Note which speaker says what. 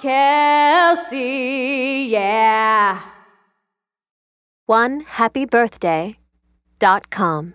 Speaker 1: Kelsey, yeah.
Speaker 2: One happy birthday dot com.